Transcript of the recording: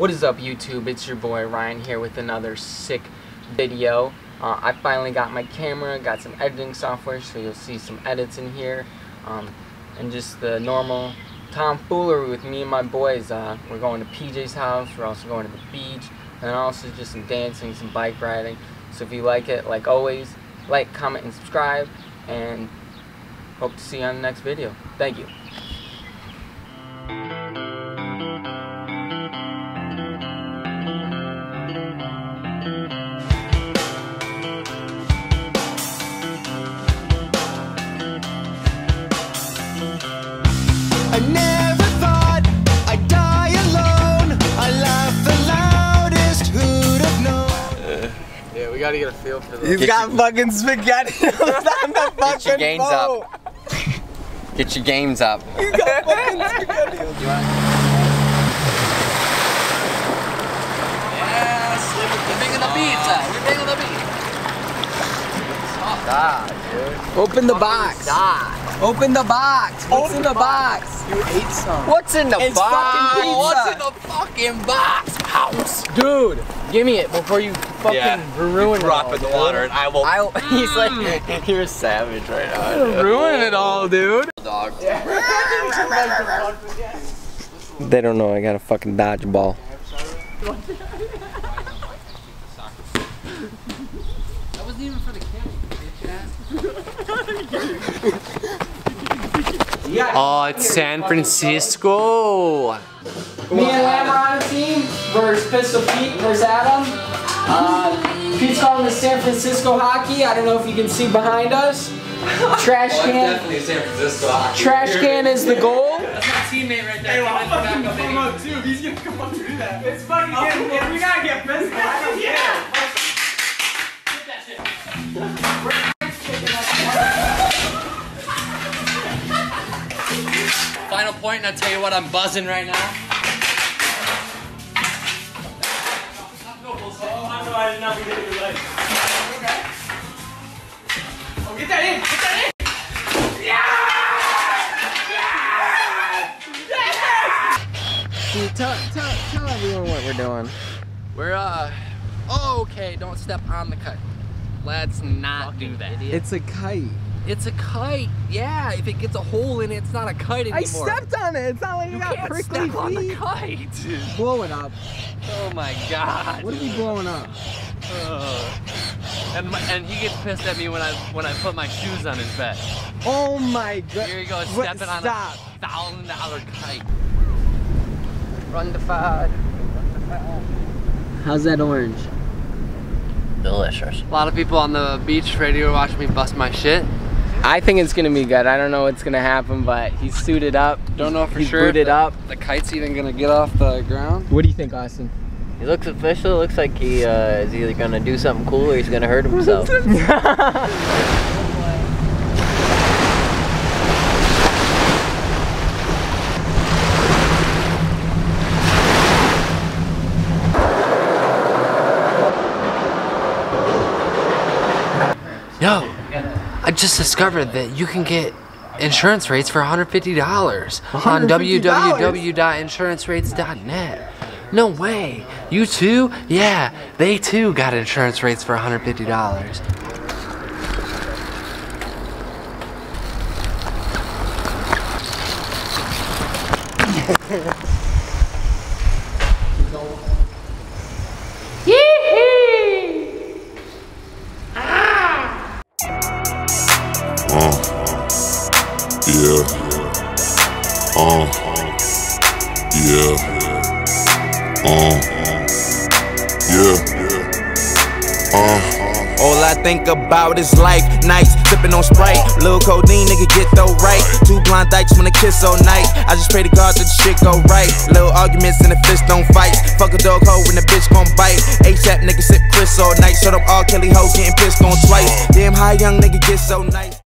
What is up YouTube? It's your boy Ryan here with another sick video. Uh, I finally got my camera, got some editing software, so you'll see some edits in here. Um, and just the normal tomfoolery with me and my boys. Uh, we're going to PJ's house, we're also going to the beach, and also just some dancing, some bike riding. So if you like it, like always, like, comment, and subscribe, and hope to see you on the next video. Thank you. Gotta get a feel for this. He's got fucking spaghetti on the fucking Get your games boat. up. Get your games up. He's got fucking spaghetti. Yes, we're making the pizza. We're making the pizza. Open the box. Open the box. What's in the box? You ate some. What's in the It's box? fucking pizza. What's in the fucking box? House. Dude, give me it before you fucking ruin Drop it in the all, water and I will. I, he's like, mm. You're a savage right now. ruin it all, dude. Dog. They don't know I got a fucking dodgeball. That wasn't even for the camera. Oh, it's San Francisco. Me versus Pistol Pete versus Adam. Uh, Pete's calling the San Francisco hockey. I don't know if you can see behind us. Trash can. Definitely San Francisco. hockey. Trash can is the goal. That's my teammate right there. Hey, well, back up, too. He's gonna come up through that. It's fucking getting, if we gotta get physical, I don't care. Final point, and I'll tell you what, I'm buzzing right now. I know I did not get your leg. Oh, get that in! Get that in! Dude, tell, tell, tell everyone what we're doing. We're, uh, oh, okay, don't step on the kite. Let's not do that. It's a kite. It's a kite. Yeah, if it gets a hole in it, it's not a kite anymore. I stepped on it. It's not like you, You got can't prickly step on the kite. Blow it up. Oh my god. What are you blowing up? And, my, and he gets pissed at me when I when I put my shoes on his bed. Oh my god. Here he goes What- stepping on Stop. a thousand dollar kite. Run the fad. How's that orange? Delicious. A lot of people on the beach ready to watch me bust my shit. I think it's gonna be good. I don't know what's gonna happen, but he's suited up. Don't know for he's sure. if booted the, up. The kite's even gonna get off the ground. What do you think, Austin? He looks official. Looks like he uh, is either gonna do something cool or he's gonna hurt himself. Yo, I just discovered that you can get insurance rates for $150 on www.insurancerates.net. No way. You too? Yeah, they too got insurance rates for $150. Uh, yeah. Uh, yeah. Uh, yeah. Uh. All I think about is life, nights sipping on Sprite. Little codeine, nigga, get though right. Two blind dykes wanna kiss all night. I just pray to God that the shit go right. Little arguments and the fist don't fight. Fuck a dog hoe when the bitch gon' bite. ASAP nigga sip Chris all night. Shut up, R. Kelly hoes getting pissed on twice. Damn, how young nigga get so nice.